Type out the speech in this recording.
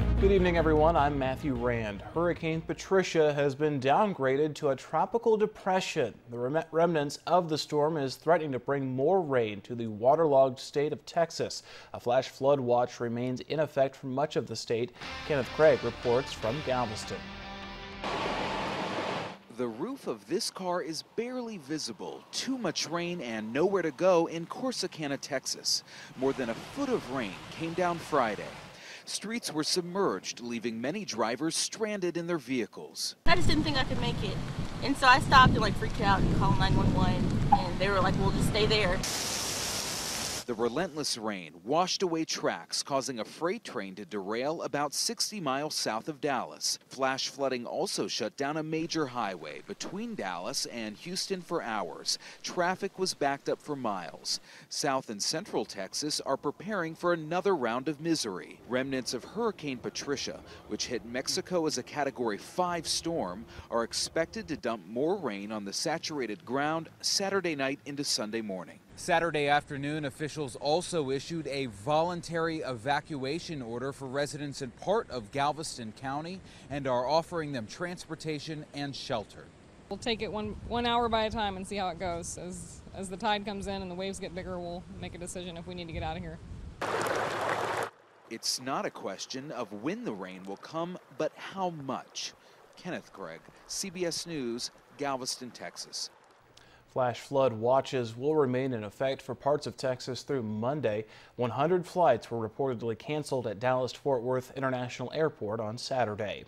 Good evening, everyone. I'm Matthew Rand. Hurricane Patricia has been downgraded to a tropical depression. The rem remnants of the storm is threatening to bring more rain to the waterlogged state of Texas. A flash flood watch remains in effect for much of the state. Kenneth Craig reports from Galveston. The roof of this car is barely visible. Too much rain and nowhere to go in Corsicana, Texas. More than a foot of rain came down Friday. Streets were submerged, leaving many drivers stranded in their vehicles. I just didn't think I could make it. And so I stopped and like freaked out and called 911 and they were like, "We'll just stay there." The relentless rain washed away tracks, causing a freight train to derail about 60 miles south of Dallas. Flash flooding also shut down a major highway between Dallas and Houston for hours. Traffic was backed up for miles. South and central Texas are preparing for another round of misery. Remnants of Hurricane Patricia, which hit Mexico as a Category 5 storm, are expected to dump more rain on the saturated ground Saturday night into Sunday morning. Saturday afternoon, officials also issued a voluntary evacuation order for residents in part of Galveston County and are offering them transportation and shelter. We'll take it one, one hour by a time and see how it goes. As, as the tide comes in and the waves get bigger, we'll make a decision if we need to get out of here. It's not a question of when the rain will come, but how much. Kenneth Craig, CBS News, Galveston, Texas. Flash flood watches will remain in effect for parts of Texas through Monday. 100 flights were reportedly canceled at Dallas Fort Worth International Airport on Saturday.